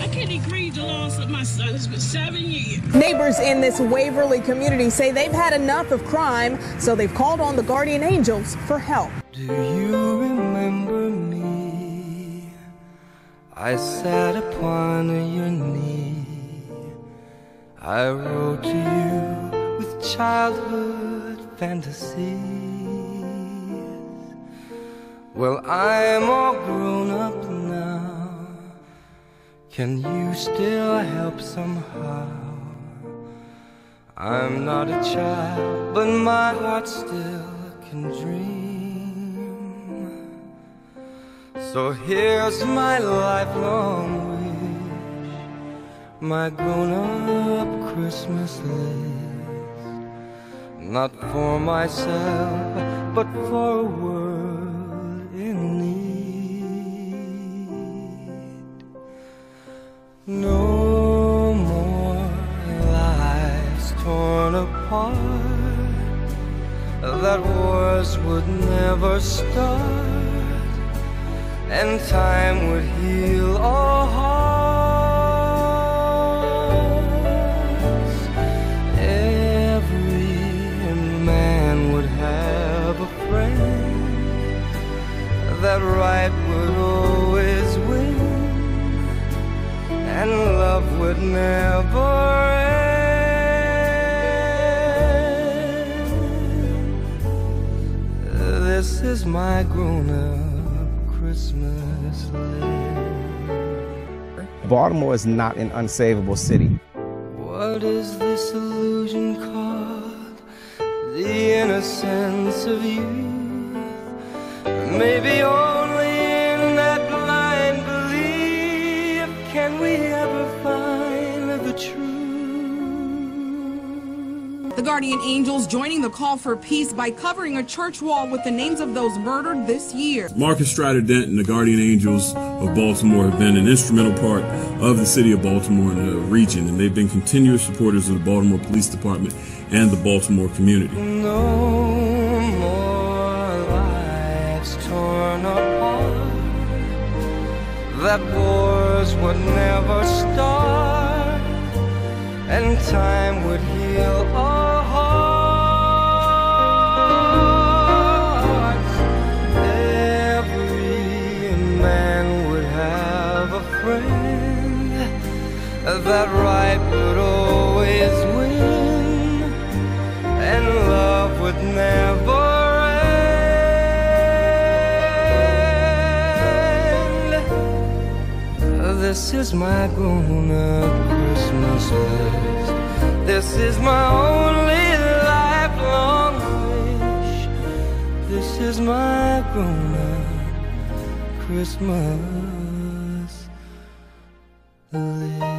I can't grieve the loss of my son. It's been seven years. Neighbors in this Waverly community say they've had enough of crime, so they've called on the guardian angels for help. Do you remember me? I sat upon your knee. I wrote to you with childhood fantasies. Well, I'm all grown up now. Can you still help somehow? I'm not a child, but my heart still can dream. So here's my lifelong wish, my grown up Christmas list. Not for myself, but for a world No more lives torn apart, that wars would never start, and time would heal all hearts. Every man would have a friend, that right would and love would never end. This is my grown up Christmas list. Baltimore is not an unsavable city. What is this illusion called? The innocence of youth. Maybe only The Guardian Angels joining the call for peace by covering a church wall with the names of those murdered this year. Marcus Strider Dent and the Guardian Angels of Baltimore have been an instrumental part of the city of Baltimore and the region, and they've been continuous supporters of the Baltimore Police Department and the Baltimore community. No more lives torn apart. That wars would never start, and time would heal our hearts. Every man would have a friend. That right would always This is my grown up Christmas list. This is my only lifelong wish. This is my grown up Christmas list.